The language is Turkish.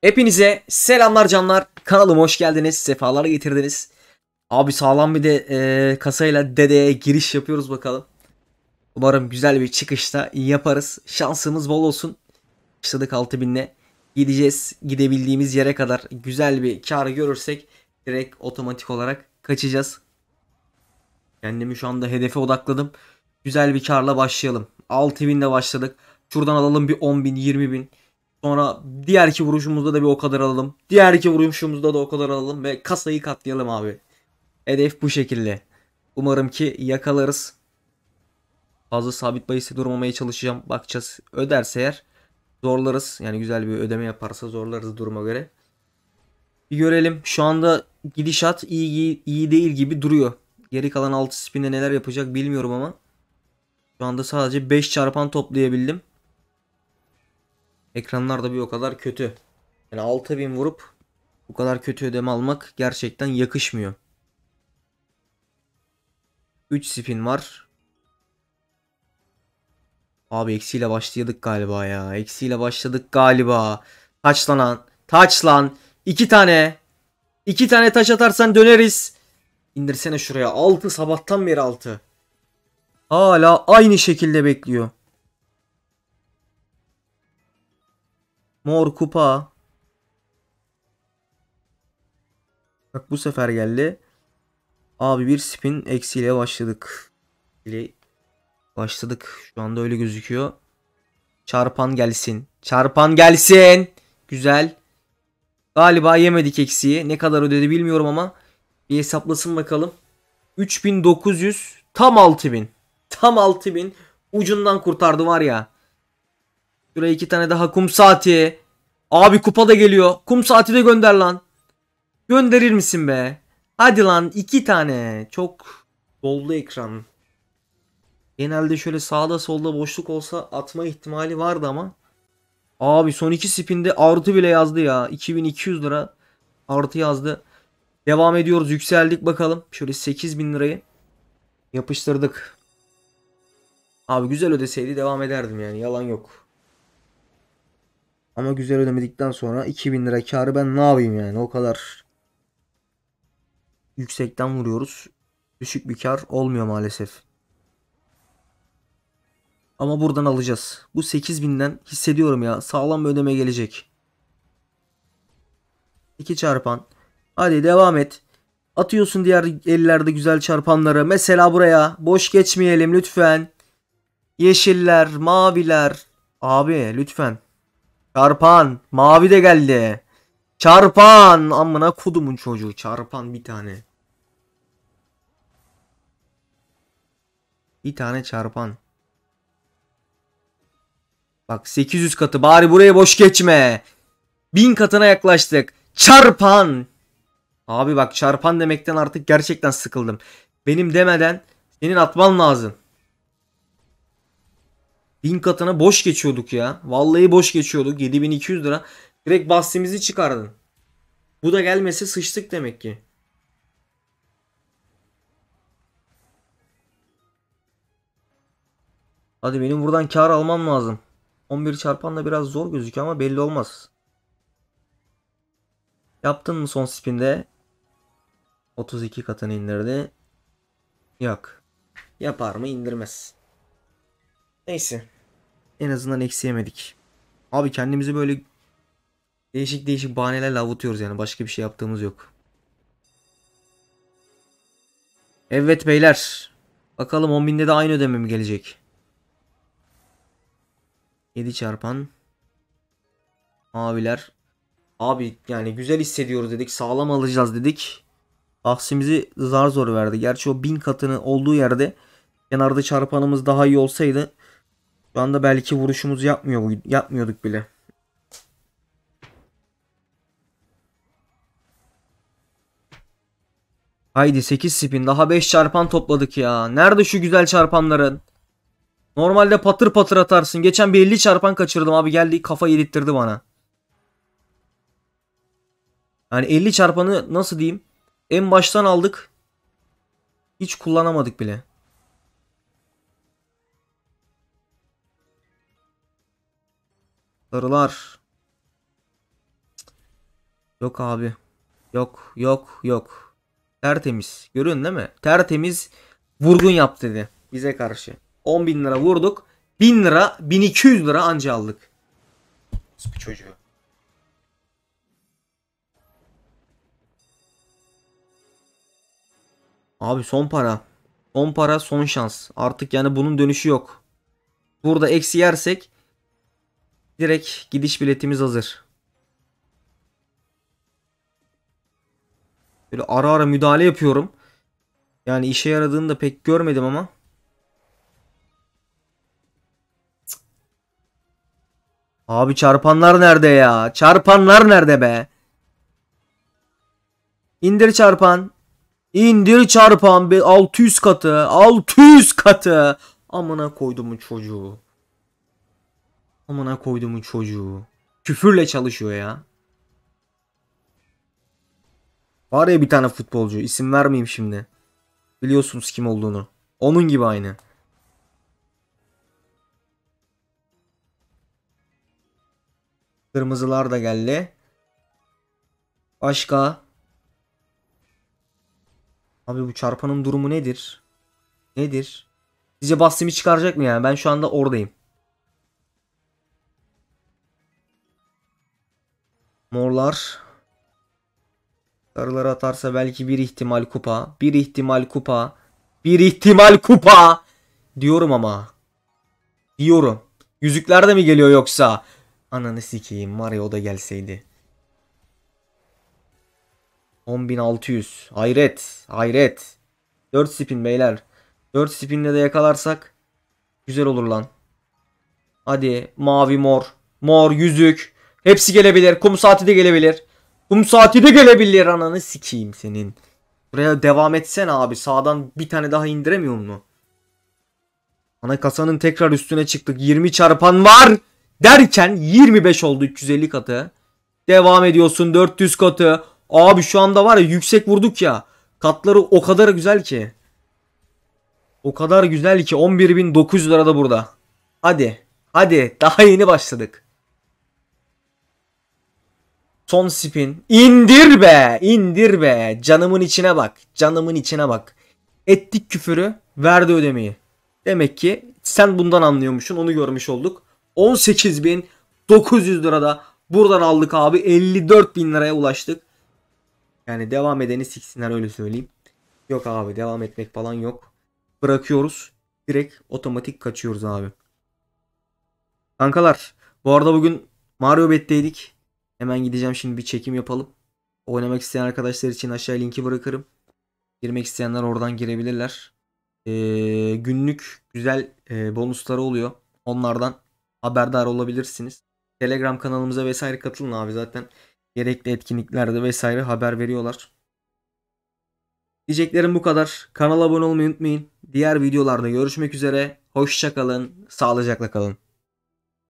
Hepinize selamlar canlar. Kanalıma hoş geldiniz. Sefalar getirdiniz. Abi sağlam bir de e, kasayla dedeye giriş yapıyoruz bakalım. Umarım güzel bir çıkışta yaparız. Şansımız bol olsun. Başladık 6000'le. Gideceğiz. Gidebildiğimiz yere kadar güzel bir kar görürsek direkt otomatik olarak kaçacağız. Kendimi şu anda hedefe odakladım. Güzel bir karla başlayalım. 6000'le başladık. Şuradan alalım bir 10.000 20.000. Sonra diğer iki vuruşumuzda da bir o kadar alalım. Diğer iki vuruşumuzda da o kadar alalım ve kasayı katlayalım abi. Hedef bu şekilde. Umarım ki yakalarız. Fazla sabit bahisi durmamaya çalışacağım. Bakacağız. Öderse eğer zorlarız. Yani güzel bir ödeme yaparsa zorlarız duruma göre. Bir görelim. Şu anda gidişat iyi, iyi değil gibi duruyor. Geri kalan 6 spinde neler yapacak bilmiyorum ama. Şu anda sadece 5 çarpan toplayabildim. Ekranlar da bir o kadar kötü. Yani 6000 vurup bu kadar kötü ödeme almak gerçekten yakışmıyor. 3 spin var. Abi eksiyle başladık galiba ya. Eksiyle başladık galiba. Taçlanan. Taçlan. 2 tane. 2 tane taş atarsan döneriz. İndirsene şuraya. 6 sabahtan beri 6. Hala aynı şekilde bekliyor. Mor kupa. Bak bu sefer geldi. Abi bir spin eksiyle başladık. İle başladık. Şu anda öyle gözüküyor. Çarpan gelsin. Çarpan gelsin. Güzel. Galiba yemedik eksiği. Ne kadar ödedi bilmiyorum ama bir hesaplasın bakalım. 3900 tam 6000. Tam 6000 ucundan kurtardı var ya. Şuraya iki tane daha kum saati. Abi kupa da geliyor. Kum saati de gönder lan. Gönderir misin be? Hadi lan iki tane. Çok doldu ekran. Genelde şöyle sağda solda boşluk olsa atma ihtimali vardı ama. Abi son iki spinde artı bile yazdı ya. 2200 lira artı yazdı. Devam ediyoruz. Yükseldik bakalım. Şöyle 8000 lirayı yapıştırdık. Abi güzel ödeseydi devam ederdim yani. Yalan yok. Ama güzel ödemedikten sonra 2000 lira karı ben ne yapayım yani o kadar yüksekten vuruyoruz. Düşük bir kar olmuyor maalesef. Ama buradan alacağız. Bu 8000'den hissediyorum ya sağlam bir ödeme gelecek. 2 çarpan. Hadi devam et. Atıyorsun diğer ellerde güzel çarpanları. Mesela buraya boş geçmeyelim lütfen. Yeşiller, maviler. Abi lütfen. Çarpan. Mavi de geldi. Çarpan. Amına kudumun çocuğu. Çarpan bir tane. Bir tane çarpan. Bak 800 katı. Bari buraya boş geçme. 1000 katına yaklaştık. Çarpan. Abi bak çarpan demekten artık gerçekten sıkıldım. Benim demeden senin atman lazım. Bin katına boş geçiyorduk ya. Vallahi boş geçiyorduk. 7200 lira. Direkt bahsimizi çıkardın. Bu da gelmese sıçtık demek ki. Hadi benim buradan kar almam lazım. 11 çarpanla biraz zor gözüküyor ama belli olmaz. Yaptın mı son spinde? 32 katını indirdi. Yok. Yapar mı indirmez. Neyse. En azından eksi yemedik. Abi kendimizi böyle değişik değişik bahanelerle avutuyoruz yani. Başka bir şey yaptığımız yok. Evet beyler. Bakalım 10.000'de de aynı ödeme mi gelecek? 7 çarpan. Abiler. Abi yani güzel hissediyoruz dedik. Sağlam alacağız dedik. Aksimizi zar zor verdi. Gerçi o 1000 katını olduğu yerde kenarda çarpanımız daha iyi olsaydı şu anda belki vuruşumuzu yapmıyor yapmıyorduk bile. Haydi 8 spin daha 5 çarpan topladık ya. Nerede şu güzel çarpanların? Normalde patır patır atarsın. Geçen bir 50 çarpan kaçırdım abi geldi kafa yedirttirdi bana. Yani 50 çarpanı nasıl diyeyim? En baştan aldık. Hiç kullanamadık bile. Sarılar. Yok abi. Yok yok yok. Tertemiz. Görüyorsun değil mi? Tertemiz vurgun yap dedi bize karşı. 10 bin lira vurduk. 1000 lira 1200 lira anca aldık. Bir çocuğu. Abi son para. Son para son şans. Artık yani bunun dönüşü yok. Burada eksi yersek direkt gidiş biletimiz hazır. Böyle ara ara müdahale yapıyorum. Yani işe yaradığını da pek görmedim ama. Abi çarpanlar nerede ya? Çarpanlar nerede be? İndir çarpan. İndir çarpan be 600 katı. 600 katı. Amına koydumun çocuğu. Amına koydumun çocuğu. Küfürle çalışıyor ya. Var ya bir tane futbolcu. isim vermeyeyim şimdi. Biliyorsunuz kim olduğunu. Onun gibi aynı. Kırmızılar da geldi. Başka. Abi bu çarpanın durumu nedir? Nedir? Sizce Bastim'i çıkaracak mı yani? Ben şu anda oradayım. Morlar. Sarıları atarsa belki bir ihtimal kupa. Bir ihtimal kupa. Bir ihtimal kupa. Diyorum ama. Diyorum. Yüzükler de mi geliyor yoksa? Ananı sikeyim Mario da gelseydi. 10.600. Hayret. Hayret. 4 spin beyler. 4 spinle de yakalarsak güzel olur lan. Hadi mavi mor. Mor yüzük. Hepsi gelebilir. Kum saati de gelebilir. Kum saati de gelebilir ananı sikeyim senin. Buraya devam etsen abi. Sağdan bir tane daha indiremiyor mu? Ana kasanın tekrar üstüne çıktık. 20 çarpan var. Derken 25 oldu 350 katı. Devam ediyorsun 400 katı. Abi şu anda var ya yüksek vurduk ya. Katları o kadar güzel ki. O kadar güzel ki 11.900 lira da burada. Hadi. Hadi. Daha yeni başladık. Son spin. İndir be. indir be. Canımın içine bak. Canımın içine bak. Ettik küfürü. Verdi ödemeyi. Demek ki sen bundan anlıyormuşsun. Onu görmüş olduk. 18.900 lirada buradan aldık abi. 54.000 liraya ulaştık. Yani devam edeni siksinler öyle söyleyeyim. Yok abi devam etmek falan yok. Bırakıyoruz. Direkt otomatik kaçıyoruz abi. Kankalar bu arada bugün Mario Bet'teydik. Hemen gideceğim şimdi bir çekim yapalım. Oynamak isteyen arkadaşlar için aşağıya linki bırakırım. Girmek isteyenler oradan girebilirler. Ee, günlük güzel e, bonusları oluyor. Onlardan haberdar olabilirsiniz. Telegram kanalımıza vesaire katılın abi zaten gerekli etkinliklerde vesaire haber veriyorlar. Diyeceklerim bu kadar. Kanala abone olmayı unutmayın. Diğer videolarda görüşmek üzere. Hoşçakalın. Sağlıcakla kalın.